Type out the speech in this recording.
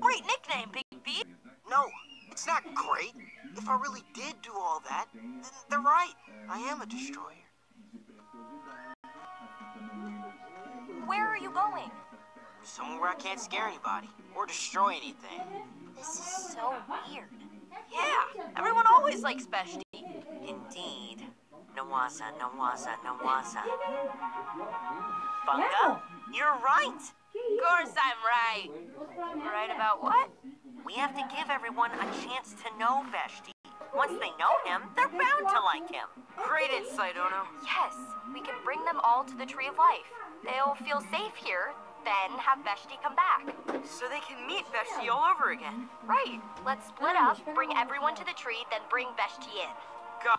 Great nickname, Big B. No, it's not great. If I really did do all that, then they're right. I am a destroyer. Where are you going? Somewhere where I can't scare anybody or destroy anything. This is so weird. Yeah, everyone always likes Beshte. Indeed. Nawasa, Nawasa, Nawasa. Bunga, you're right. Of course I'm right. Right about what? We have to give everyone a chance to know Beshte. Once they know him, they're bound to like him. Great insight, Ono. Yes, we can bring them all to the Tree of Life. They'll feel safe here, then have Beshte come back. So they can meet Beshte all over again. Right. Let's split up, bring everyone to the tree, then bring Beshte in. Go.